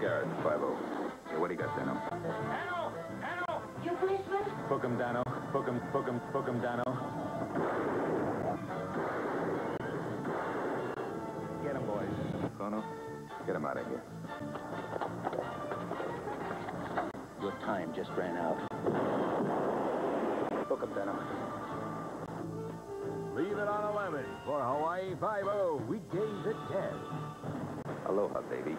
guard, 5-0. Yeah, what do you got, Danno? Danno! Danno! You policeman? Book him, Danno. Book him, book him, book him, Danno. Get him, boys. Kono, get him out of here. Your time just ran out. Book him, Danno. Leave it on 11 for Hawaii 5-0. Weekdays at 10. Aloha, baby.